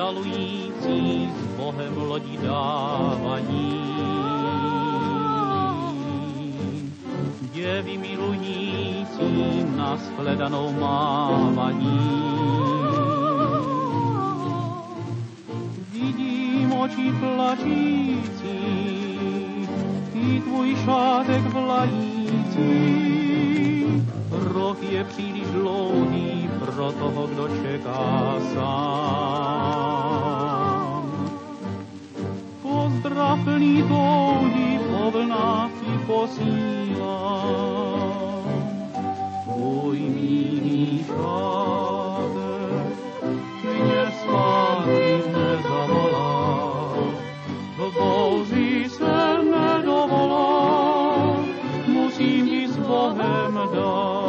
oddalující Bohem lodi dávaní. Děvy milující na shledanou mávaní. Vidím oči plačící, i tvůj šátek vlající, rok je příliš dlouhý pro toho, kdo čeká sám. Pozdrav plný touhy po vlnách posílám. Tvoj milý šátek, mě zpátky nezavolá, v bouři se nedovolá, musím ti s Bohem dát.